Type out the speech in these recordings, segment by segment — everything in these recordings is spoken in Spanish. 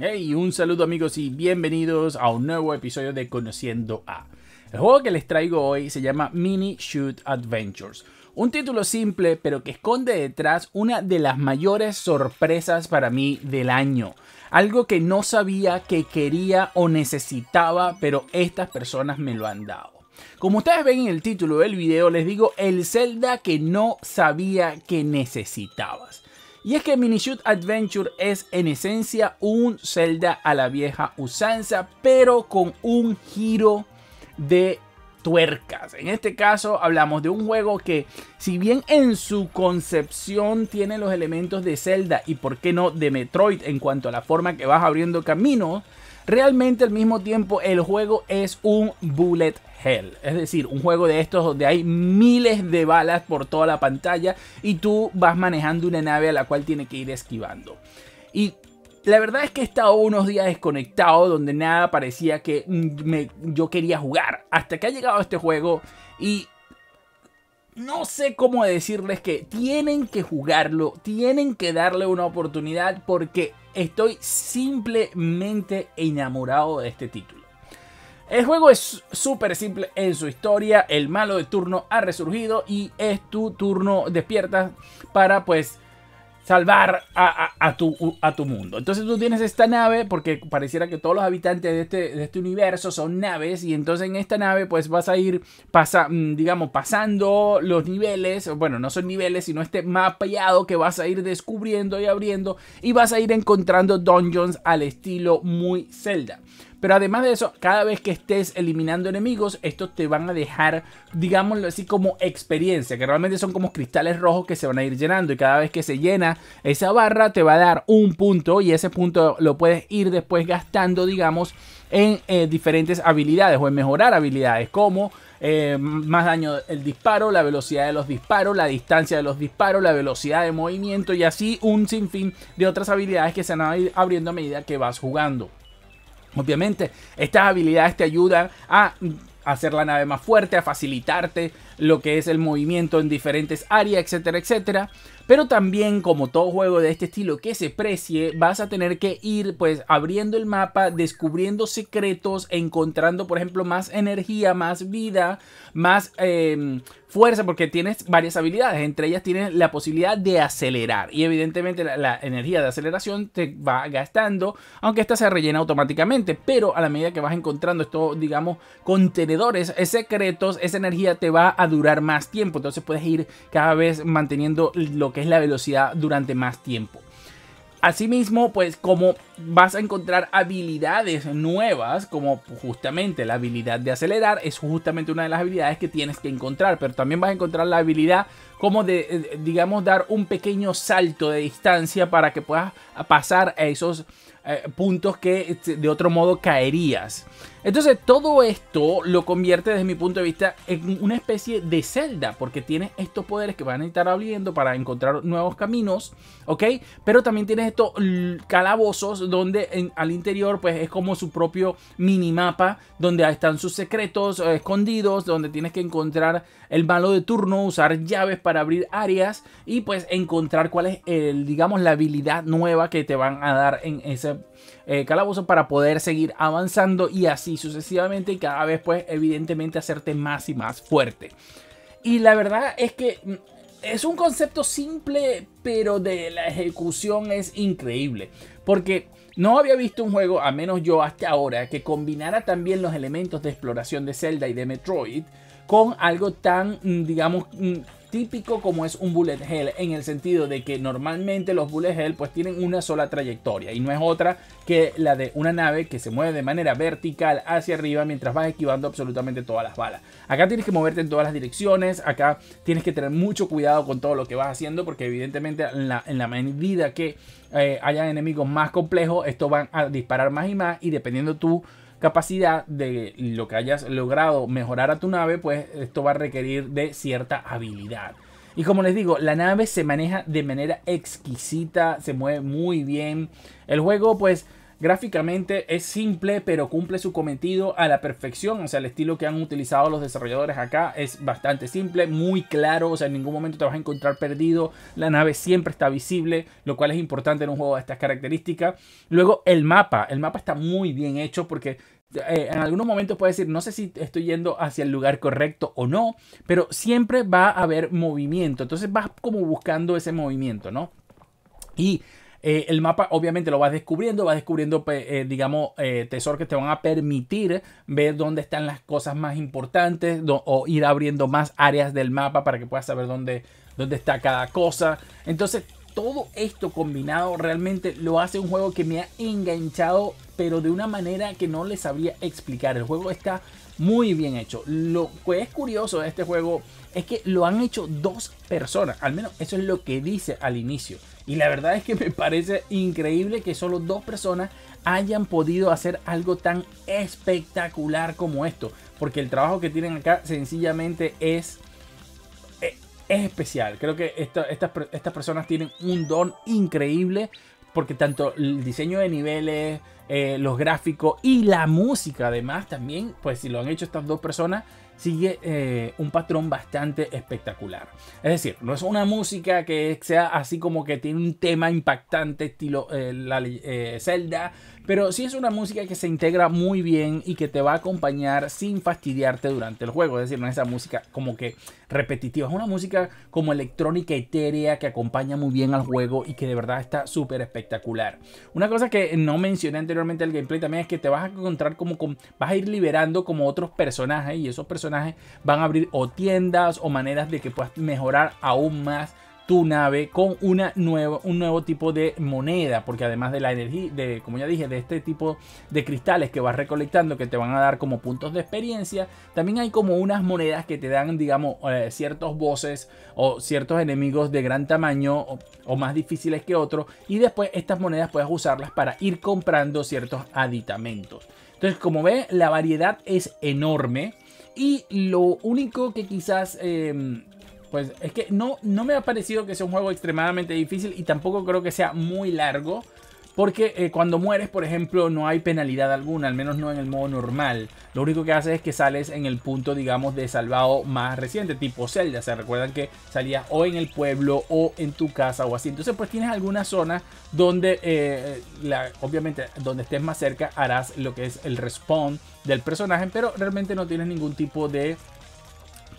Hey, un saludo amigos y bienvenidos a un nuevo episodio de Conociendo a. El juego que les traigo hoy se llama Mini Shoot Adventures. Un título simple pero que esconde detrás una de las mayores sorpresas para mí del año. Algo que no sabía que quería o necesitaba, pero estas personas me lo han dado. Como ustedes ven en el título del video, les digo el Zelda que no sabía que necesitabas. Y es que Shoot Adventure es en esencia un Zelda a la vieja usanza, pero con un giro de tuercas. En este caso hablamos de un juego que si bien en su concepción tiene los elementos de Zelda y por qué no de Metroid en cuanto a la forma que vas abriendo camino, realmente al mismo tiempo el juego es un bullet hell. Es decir, un juego de estos donde hay miles de balas por toda la pantalla y tú vas manejando una nave a la cual tienes que ir esquivando. Y la verdad es que he estado unos días desconectado donde nada parecía que mm, yo quería jugar. Hasta que ha llegado este juego y no sé cómo decirles que tienen que jugarlo, tienen que darle una oportunidad porque estoy simplemente enamorado de este título. El juego es súper simple en su historia, el malo de turno ha resurgido y es tu turno despierta para pues salvar a, tu, a, tu, mundo. Entonces tú tienes esta nave, porque pareciera que todos los habitantes de este, de este universo son naves, y entonces en esta nave pues vas a ir, pasa, mm, digamos, pasando los niveles, bueno, no son niveles, sino este mapeado que vas a ir descubriendo y abriendo, y vas a ir encontrando dungeons al estilo muy Zelda. Pero además de eso, cada vez que estés eliminando enemigos, estos te van a dejar, digámoslo así, como experiencia, que realmente son como cristales rojos que se van a ir llenando. Y cada vez que se llena esa barra, te va a dar un punto y ese punto lo puedes ir después gastando, digamos, en eh, diferentes habilidades o en mejorar habilidades como eh, más daño el disparo, la velocidad de los disparos, la distancia de los disparos, la velocidad de movimiento y así un sinfín de otras habilidades que se van a ir abriendo a medida que vas jugando. Obviamente, estas habilidades te ayudan a hacer la nave más fuerte, a facilitarte lo que es el movimiento en diferentes áreas, etcétera, etcétera. Pero también, como todo juego de este estilo que se precie, vas a tener que ir pues abriendo el mapa, descubriendo secretos, encontrando, por ejemplo, más energía, más vida, más em, fuerza, porque tienes varias habilidades. Entre ellas tienes la posibilidad de acelerar. Y evidentemente la, energía de aceleración te va gastando, aunque esta se rellena automáticamente. Pero a la medida que vas encontrando estos, digamos, contenedores secretos, esa energía te va a durar más tiempo. Entonces puedes ir cada vez manteniendo lo que es la velocidad durante más tiempo. Asimismo, pues como vas a encontrar habilidades nuevas, como justamente la habilidad de acelerar, es justamente una de las habilidades que tienes que encontrar, pero también vas a encontrar la habilidad como de, eh, digamos, dar un pequeño salto de distancia para que puedas pasar a esos eh, puntos que este, de otro modo caerías. Entonces todo esto lo convierte desde mi punto de vista en una especie de celda, porque tienes estos poderes que van a estar abriendo para encontrar nuevos caminos, ¿ok? Pero también tienes estos calabozos donde al interior pues es como su propio minimapa, donde están sus secretos eh, escondidos, donde tienes que encontrar el malo de turno, usar llaves para abrir áreas y pues encontrar cuál es el, digamos, la habilidad nueva que te van a dar en ese eh, calabozo para poder seguir avanzando y así sucesivamente y cada vez pues evidentemente hacerte más y más fuerte. Y la verdad es que mm, es un concepto simple pero de la ejecución es increíble porque no había visto un juego, a menos yo hasta ahora, que combinara también los elementos de exploración de Zelda y de Metroid con algo tan, mm, digamos, mm, típico como es un bullet hell en el sentido de que normalmente los bullet hell pues tienen una sola trayectoria y no es otra que la de una nave que se mueve de manera vertical hacia arriba mientras vas esquivando absolutamente todas las balas. Acá tienes que moverte en todas las direcciones, acá tienes que tener mucho cuidado con todo lo que vas haciendo porque evidentemente en la, medida que eh, enemigos más complejos, estos van a disparar más y más y dependiendo tú capacidad de lo que hayas logrado mejorar a tu nave, pues esto va a requerir de cierta habilidad. Y como les digo, la nave se maneja de manera exquisita, se mueve muy bien. El juego pues Gráficamente es simple, pero cumple su cometido a la perfección. O sea, el estilo que han utilizado los desarrolladores acá es bastante simple, muy claro. O sea, en ningún momento te vas a encontrar perdido. La nave siempre está visible, lo cual es importante en un juego de estas características. Luego, el mapa. El mapa está muy bien hecho porque eh, en algunos momentos puedes decir, no sé si estoy yendo hacia el lugar correcto o no, pero siempre va a haber movimiento. Entonces vas como buscando ese movimiento, ¿no? Y eh, el mapa obviamente lo vas descubriendo, vas descubriendo, eh, digamos, eh, tesoros que te van a permitir ver dónde están las cosas más importantes o ir abriendo más áreas del mapa para que puedas saber dónde, dónde está cada cosa. Entonces, todo esto combinado realmente lo hace un juego que me ha enganchado, pero de una manera que no les sabría explicar. El juego está muy bien hecho. Lo que es curioso de este juego es que lo han hecho dos personas, al menos eso es lo que dice al inicio. Y la verdad es que me parece increíble que solo dos personas hayan podido hacer algo tan espectacular como esto. Porque el trabajo que tienen acá sencillamente es, eh, es, especial. Creo que estas personas tienen un don increíble. Porque tanto el diseño de niveles, eh, los gráficos y la música además también, pues si lo han hecho estas dos personas, sigue eh, un patrón bastante espectacular. Es decir, no es una música que sea así como que tiene un tema impactante estilo eh, la, eh, Zelda, pero sí es una música que se integra muy bien y que te va a acompañar sin fastidiarte durante el juego. Es decir, no es esa música como que repetitiva. Es una música como electrónica etérea que acompaña muy bien al juego y que de verdad está súper espectacular. Una cosa que no mencioné anteriormente del gameplay también es que te vas a encontrar como con, vas a ir liberando como otros personajes y esos personajes van a abrir o tiendas o maneras de que puedas mejorar aún más tu nave con una nueva, un nuevo tipo de moneda, porque además de la energía, de, como ya dije, de este tipo de cristales que vas recolectando que te van a dar como puntos de experiencia, también hay como unas monedas que te dan, digamos, eh, ciertos bosses o ciertos enemigos de gran tamaño o, o más difíciles que otros, y después estas monedas puedes usarlas para ir comprando ciertos aditamentos. Entonces, como ve, la variedad es enorme. Y lo único que quizás em, pues es que no, no me ha parecido que sea un juego extremadamente difícil y tampoco creo que sea muy largo. Porque eh, cuando mueres, por ejemplo, no hay penalidad alguna, al menos no en el modo normal. Lo único que hace es que sales en el punto, digamos, de salvado más reciente, tipo Zelda. Se recuerdan que salías o en el pueblo o en tu casa o así. Entonces, pues tienes alguna zona donde, eh, obviamente, donde estés más cerca harás lo que es el respawn del personaje, pero realmente no tienes ningún tipo de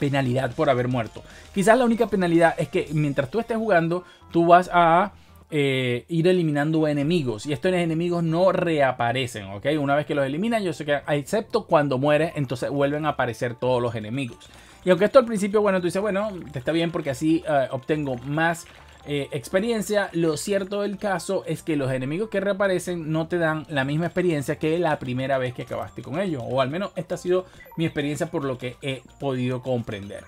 penalidad por haber muerto. Quizás la única penalidad es que mientras tú estés jugando, tú vas a eh, ir eliminando enemigos. Y estos enemigos no reaparecen, ¿ok? Una vez que los eliminan, yo sé que, excepto cuando mueres, entonces vuelven a aparecer todos los enemigos. Y aunque esto al principio, bueno, tú dices, bueno, te está bien porque así eh, obtengo más eh, experiencia, lo cierto del caso es que los enemigos que reaparecen no te dan la misma experiencia que la primera vez que acabaste con ellos. O al menos esta ha sido mi experiencia por lo que he podido comprender.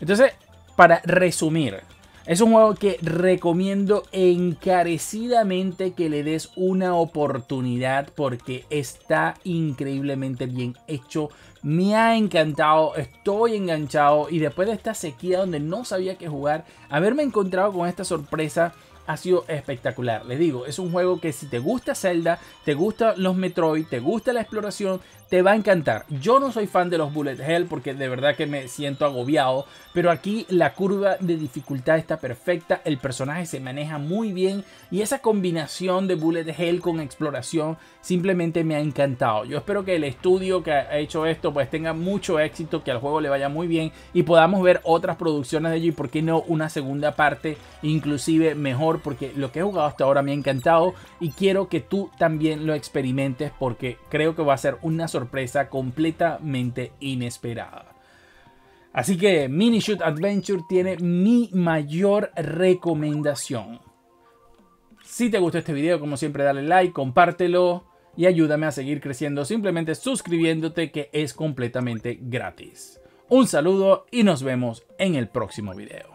Entonces, para resumir, es un juego que recomiendo encarecidamente que le des una oportunidad porque está increíblemente bien hecho. Me ha encantado, estoy enganchado y después de esta sequía donde no sabía qué jugar, haberme encontrado con esta sorpresa ha sido espectacular. Les digo, es un juego que si te gusta Zelda, te gustan los Metroid, te gusta la exploración, te va a encantar. Yo no soy fan de los Bullet Hell porque de verdad que me siento agobiado, pero aquí la curva de dificultad está perfecta, el personaje se maneja muy bien y esa combinación de Bullet Hell con exploración simplemente me ha encantado. Yo espero que el estudio que ha hecho esto pues tenga mucho éxito, que al juego le vaya muy bien y podamos ver otras producciones de ello y por qué no una segunda parte inclusive mejor porque lo que he jugado hasta ahora me ha encantado y quiero que tú también lo experimentes porque creo que va a ser una sorpresa completamente inesperada. Así que Mini Shoot Adventure tiene mi mayor recomendación. Si te gustó este video, como siempre, dale like, compártelo y ayúdame a seguir creciendo simplemente suscribiéndote que es completamente gratis. Un saludo y nos vemos en el próximo video.